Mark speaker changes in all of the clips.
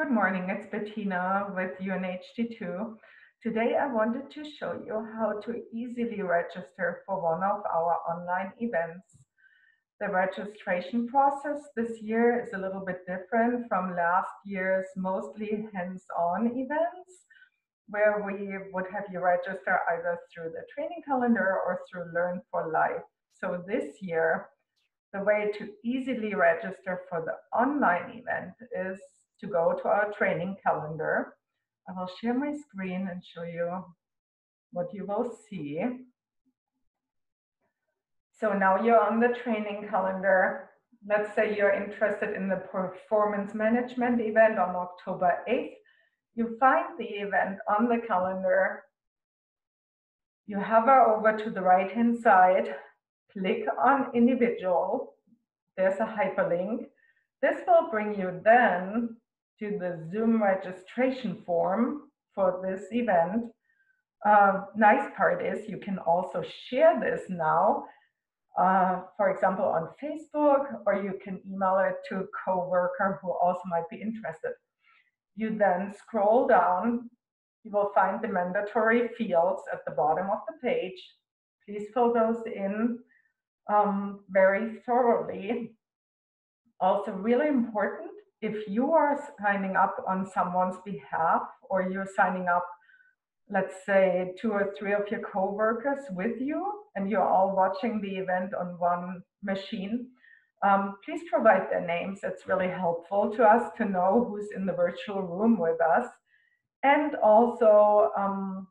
Speaker 1: Good morning, it's Bettina with UNHT2. Today I wanted to show you how to easily register for one of our online events. The registration process this year is a little bit different from last year's mostly hands-on events where we would have you register either through the training calendar or through Learn for Life. So this year, the way to easily register for the online event is to go to our training calendar. I will share my screen and show you what you will see. So now you're on the training calendar. Let's say you're interested in the performance management event on October 8th. You find the event on the calendar. You hover over to the right hand side, click on individual. There's a hyperlink. This will bring you then to the Zoom registration form for this event. Uh, nice part is you can also share this now, uh, for example, on Facebook, or you can email it to a coworker who also might be interested. You then scroll down, you will find the mandatory fields at the bottom of the page. Please fill those in um, very thoroughly. Also really important, if you are signing up on someone's behalf or you're signing up, let's say two or three of your coworkers with you and you're all watching the event on one machine, um, please provide their names. It's really helpful to us to know who's in the virtual room with us. And also, um,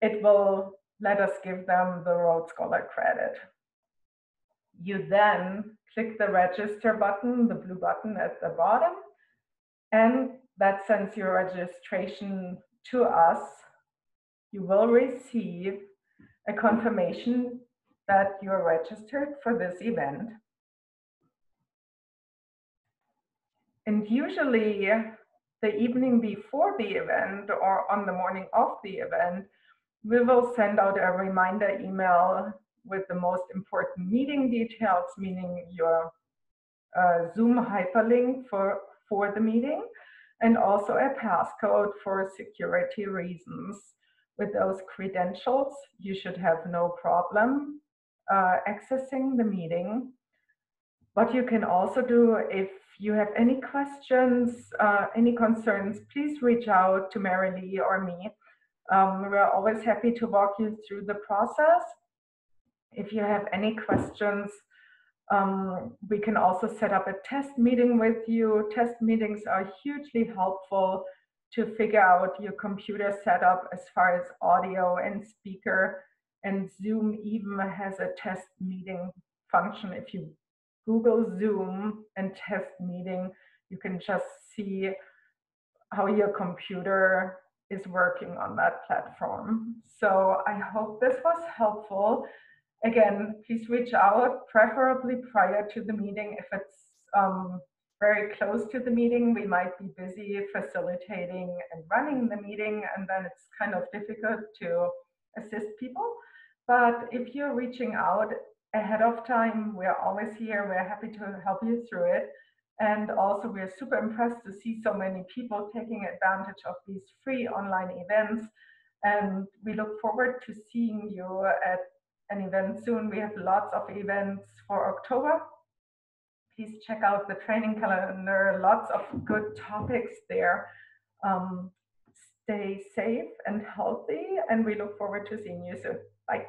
Speaker 1: it will let us give them the Roads Scholar credit. You then click the register button, the blue button at the bottom, and that sends your registration to us. You will receive a confirmation that you're registered for this event. And usually the evening before the event or on the morning of the event, we will send out a reminder email with the most important meeting details, meaning your uh, Zoom hyperlink for, for the meeting, and also a passcode for security reasons. With those credentials, you should have no problem uh, accessing the meeting. What you can also do if you have any questions, uh, any concerns, please reach out to Mary Lee or me. Um, we're always happy to walk you through the process if you have any questions, um, we can also set up a test meeting with you. Test meetings are hugely helpful to figure out your computer setup as far as audio and speaker. And Zoom even has a test meeting function. If you Google Zoom and test meeting, you can just see how your computer is working on that platform. So I hope this was helpful again, please reach out, preferably prior to the meeting. If it's um, very close to the meeting, we might be busy facilitating and running the meeting, and then it's kind of difficult to assist people. But if you're reaching out ahead of time, we're always here. We're happy to help you through it. And also, we're super impressed to see so many people taking advantage of these free online events. And we look forward to seeing you at event soon. We have lots of events for October. Please check out the training calendar, lots of good topics there. Um, stay safe and healthy, and we look forward to seeing you soon. Bye.